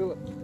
Philip.